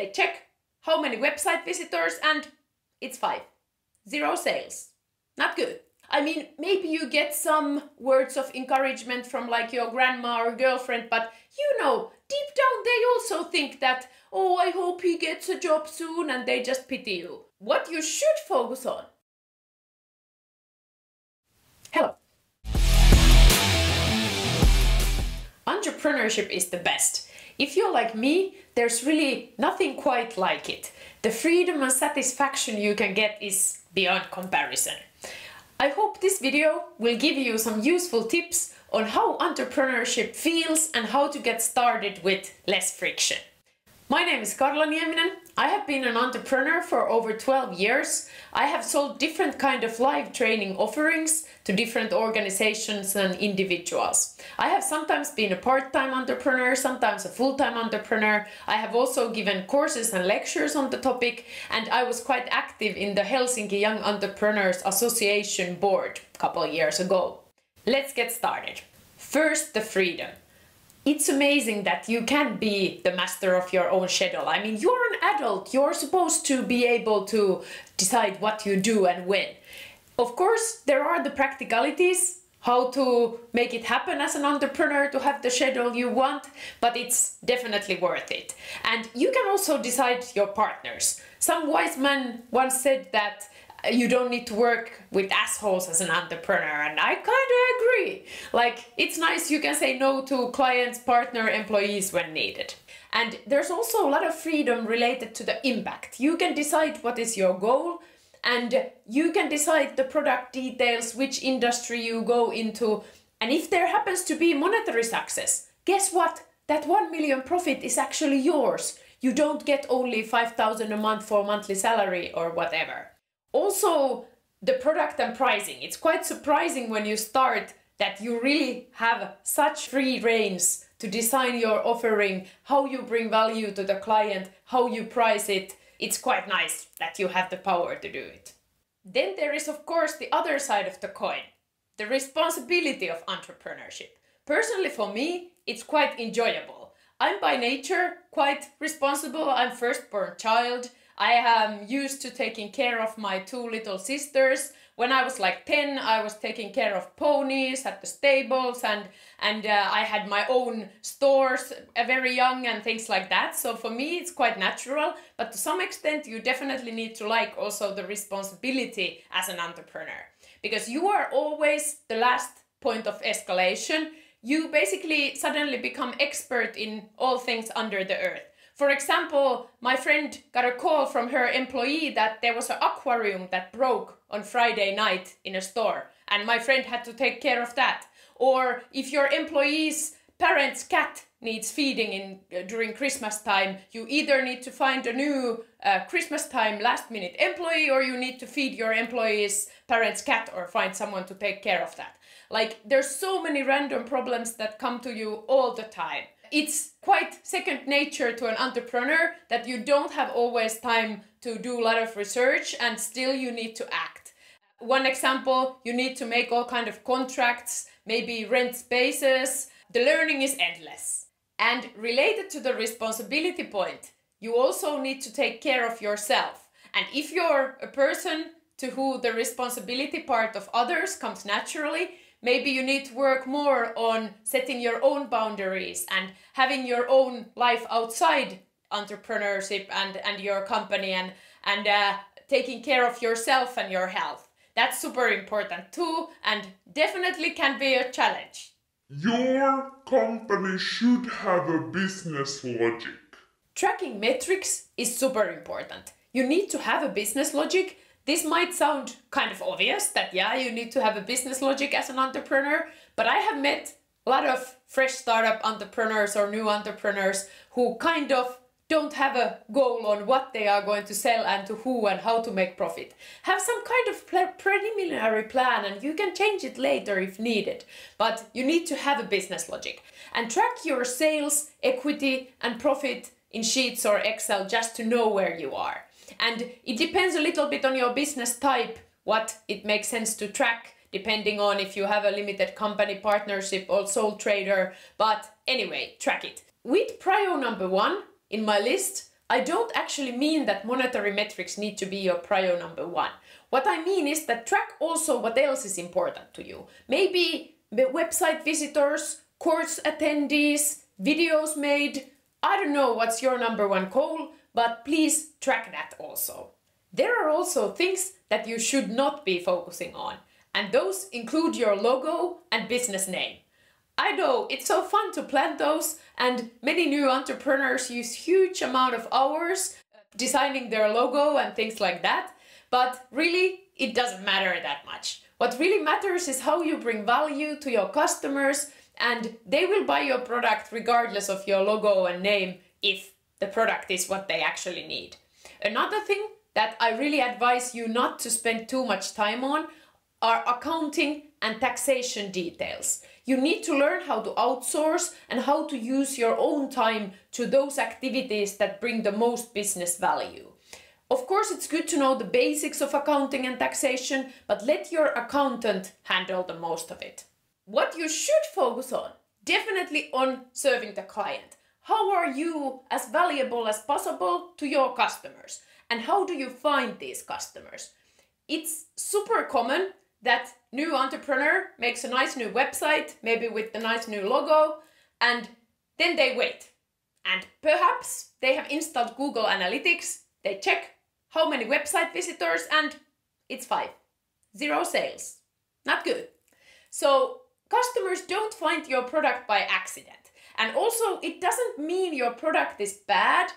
they check how many website visitors and it's five. Zero sales. Not good. I mean, maybe you get some words of encouragement from like your grandma or girlfriend, but you know, deep down they also think that, oh, I hope he gets a job soon and they just pity you. What you should focus on. Hello. Entrepreneurship is the best. If you're like me, there's really nothing quite like it. The freedom and satisfaction you can get is beyond comparison. I hope this video will give you some useful tips on how entrepreneurship feels and how to get started with less friction. My name is Karla Nieminen. I have been an entrepreneur for over 12 years. I have sold different kind of live training offerings to different organizations and individuals. I have sometimes been a part-time entrepreneur, sometimes a full-time entrepreneur. I have also given courses and lectures on the topic and I was quite active in the Helsinki Young Entrepreneurs Association board a couple years ago. Let's get started. First, the freedom it's amazing that you can be the master of your own schedule. I mean, you're an adult, you're supposed to be able to decide what you do and when. Of course, there are the practicalities, how to make it happen as an entrepreneur to have the schedule you want, but it's definitely worth it. And you can also decide your partners. Some wise man once said that you don't need to work with assholes as an entrepreneur and i kind of agree. Like it's nice you can say no to clients partner employees when needed. And there's also a lot of freedom related to the impact. You can decide what is your goal and you can decide the product details which industry you go into. And if there happens to be monetary success guess what? That 1 million profit is actually yours. You don't get only 5000 a month for monthly salary or whatever also, the product and pricing. It's quite surprising when you start that you really have such free reins to design your offering, how you bring value to the client, how you price it. It's quite nice that you have the power to do it. Then there is, of course, the other side of the coin the responsibility of entrepreneurship. Personally, for me, it's quite enjoyable. I'm by nature quite responsible. I'm firstborn child. I am used to taking care of my two little sisters. When I was like 10, I was taking care of ponies at the stables and, and uh, I had my own stores uh, very young and things like that. So for me, it's quite natural. But to some extent, you definitely need to like also the responsibility as an entrepreneur. Because you are always the last point of escalation. You basically suddenly become expert in all things under the earth. For example, my friend got a call from her employee that there was an aquarium that broke on Friday night in a store, and my friend had to take care of that. Or if your employee's parent's cat needs feeding in uh, during Christmas time, you either need to find a new uh, Christmas time last minute employee or you need to feed your employee's parent's cat or find someone to take care of that. Like there's so many random problems that come to you all the time it's quite second nature to an entrepreneur that you don't have always time to do a lot of research and still you need to act. One example, you need to make all kind of contracts, maybe rent spaces. The learning is endless. And related to the responsibility point, you also need to take care of yourself. And if you're a person to who the responsibility part of others comes naturally, maybe you need to work more on setting your own boundaries and having your own life outside entrepreneurship and, and your company and, and uh, taking care of yourself and your health. That's super important too and definitely can be a challenge. Your company should have a business logic. Tracking metrics is super important. You need to have a business logic this might sound kind of obvious that, yeah, you need to have a business logic as an entrepreneur, but I have met a lot of fresh startup entrepreneurs or new entrepreneurs who kind of don't have a goal on what they are going to sell and to who and how to make profit. Have some kind of preliminary plan and you can change it later if needed. But you need to have a business logic and track your sales, equity and profit in Sheets or Excel just to know where you are. And it depends a little bit on your business type, what it makes sense to track, depending on if you have a limited company partnership or sole trader. But anyway, track it. With prio number one in my list, I don't actually mean that monetary metrics need to be your prior number one. What I mean is that track also what else is important to you. Maybe website visitors, course attendees, videos made. I don't know what's your number one goal, but please track that also. There are also things that you should not be focusing on, and those include your logo and business name. I know it's so fun to plan those, and many new entrepreneurs use huge amount of hours uh, designing their logo and things like that, but really it doesn't matter that much. What really matters is how you bring value to your customers and they will buy your product regardless of your logo and name if the product is what they actually need. Another thing that I really advise you not to spend too much time on are accounting and taxation details. You need to learn how to outsource and how to use your own time to those activities that bring the most business value. Of course, it's good to know the basics of accounting and taxation, but let your accountant handle the most of it. What you should focus on, definitely on serving the client. How are you as valuable as possible to your customers? And how do you find these customers? It's super common that new entrepreneur makes a nice new website, maybe with the nice new logo, and then they wait. And perhaps they have installed Google Analytics, they check how many website visitors, and it's five zero sales. Not good. So customers don't find your product by accident. And also, it doesn't mean your product is bad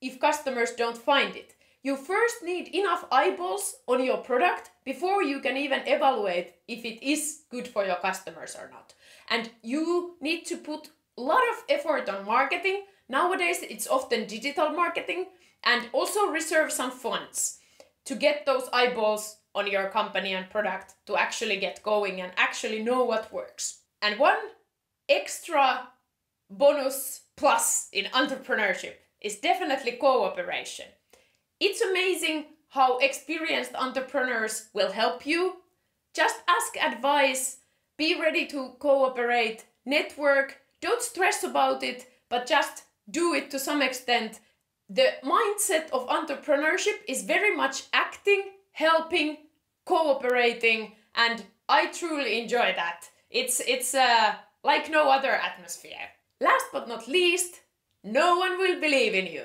if customers don't find it. You first need enough eyeballs on your product before you can even evaluate if it is good for your customers or not. And you need to put a lot of effort on marketing. Nowadays, it's often digital marketing and also reserve some funds to get those eyeballs on your company and product to actually get going and actually know what works. And one extra bonus plus in entrepreneurship is definitely cooperation. It's amazing how experienced entrepreneurs will help you. Just ask advice, be ready to cooperate, network, don't stress about it, but just do it to some extent. The mindset of entrepreneurship is very much acting, helping, cooperating, and I truly enjoy that. It's it's uh, like no other atmosphere. Last but not least, no one will believe in you.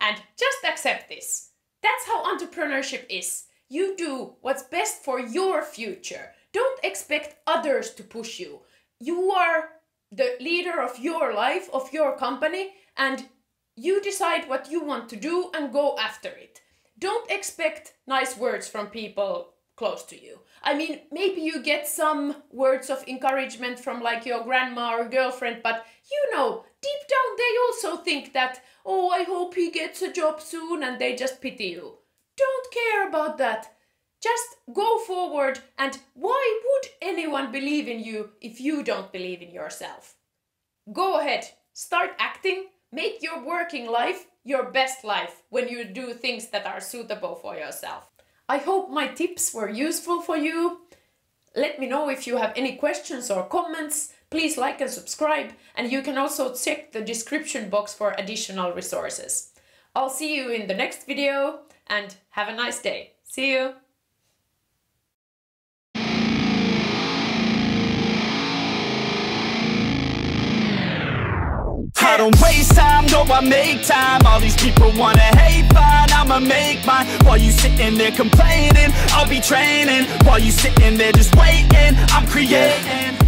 And just accept this. That's how entrepreneurship is. You do what's best for your future. Don't expect others to push you. You are the leader of your life, of your company, and you decide what you want to do and go after it. Don't expect nice words from people close to you. I mean, maybe you get some words of encouragement from like your grandma or girlfriend, but you know, deep down they also think that, oh, I hope he gets a job soon, and they just pity you. Don't care about that. Just go forward, and why would anyone believe in you if you don't believe in yourself? Go ahead, start acting, make your working life your best life when you do things that are suitable for yourself. I hope my tips were useful for you. Let me know if you have any questions or comments. Please like and subscribe, and you can also check the description box for additional resources. I'll see you in the next video, and have a nice day. See you! I don't waste time, no I make time. All these people wanna hate, fine, I'ma make mine. While you sitting there complaining, I'll be training. While you sitting there just waiting, I'm creating